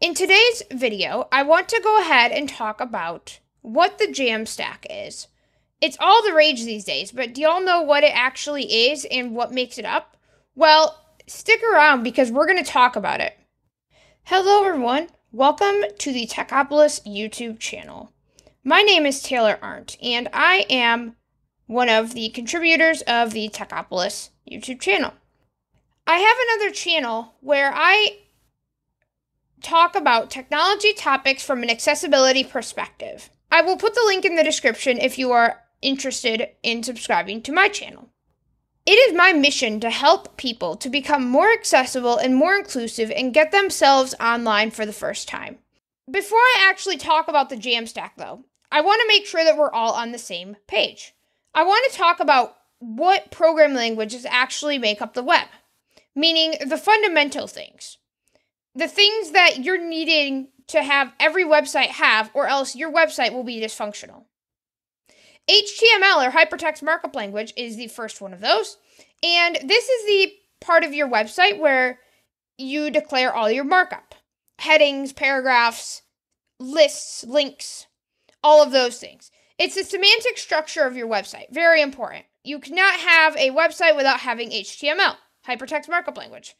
In today's video, I want to go ahead and talk about what the Jamstack is. It's all the rage these days, but do y'all know what it actually is and what makes it up? Well, stick around because we're going to talk about it. Hello, everyone. Welcome to the Techopolis YouTube channel. My name is Taylor Arndt, and I am one of the contributors of the Techopolis YouTube channel. I have another channel where I talk about technology topics from an accessibility perspective. I will put the link in the description if you are interested in subscribing to my channel. It is my mission to help people to become more accessible and more inclusive and get themselves online for the first time. Before I actually talk about the Jamstack, though, I want to make sure that we're all on the same page. I want to talk about what programming languages actually make up the web, meaning the fundamental things. The things that you're needing to have every website have, or else your website will be dysfunctional. HTML or hypertext markup language is the first one of those. And this is the part of your website where you declare all your markup headings, paragraphs, lists, links, all of those things. It's the semantic structure of your website. Very important. You cannot have a website without having HTML, hypertext markup language.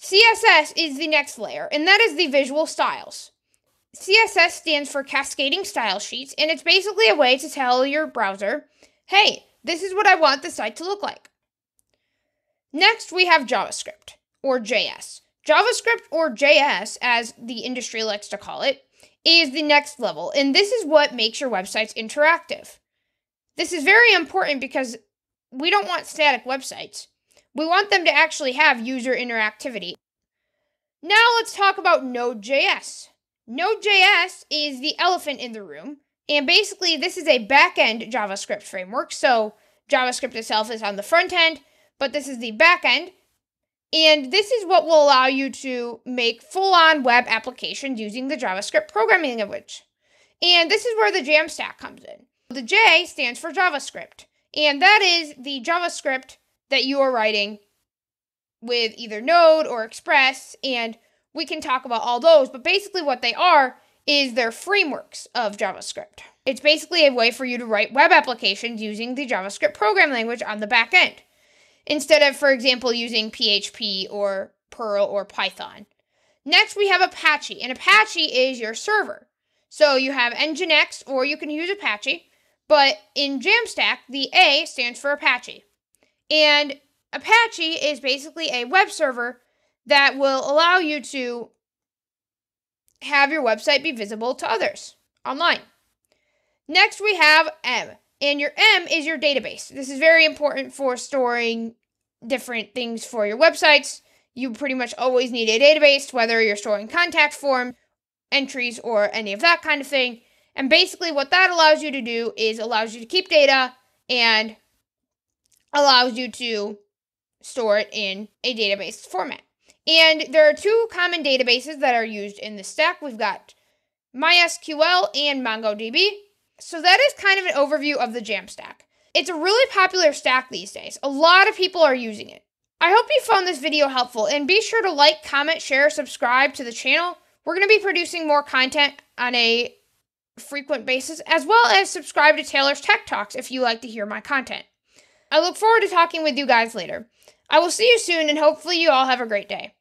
CSS is the next layer, and that is the visual styles. CSS stands for Cascading Style Sheets, and it's basically a way to tell your browser, hey, this is what I want the site to look like. Next, we have JavaScript, or JS. JavaScript, or JS, as the industry likes to call it, is the next level, and this is what makes your websites interactive. This is very important because we don't want static websites. We want them to actually have user interactivity. Now let's talk about Node.js. Node.js is the elephant in the room, and basically this is a back-end JavaScript framework. So JavaScript itself is on the front end, but this is the back end. And this is what will allow you to make full-on web applications using the JavaScript programming language. And this is where the Jamstack comes in. The J stands for JavaScript, and that is the JavaScript that you are writing with either Node or Express, and we can talk about all those, but basically what they are is they're frameworks of JavaScript. It's basically a way for you to write web applications using the JavaScript program language on the back end, instead of, for example, using PHP or Perl or Python. Next, we have Apache, and Apache is your server. So you have Nginx, or you can use Apache, but in Jamstack, the A stands for Apache. And Apache is basically a web server that will allow you to have your website be visible to others online. Next, we have M, and your M is your database. This is very important for storing different things for your websites. You pretty much always need a database, whether you're storing contact form, entries, or any of that kind of thing. And basically, what that allows you to do is allows you to keep data and allows you to store it in a database format. And there are two common databases that are used in the stack. We've got MySQL and MongoDB. So that is kind of an overview of the Jamstack. Stack. It's a really popular stack these days. A lot of people are using it. I hope you found this video helpful and be sure to like, comment, share, subscribe to the channel. We're going to be producing more content on a frequent basis as well as subscribe to Taylor's Tech Talks if you like to hear my content. I look forward to talking with you guys later. I will see you soon and hopefully you all have a great day.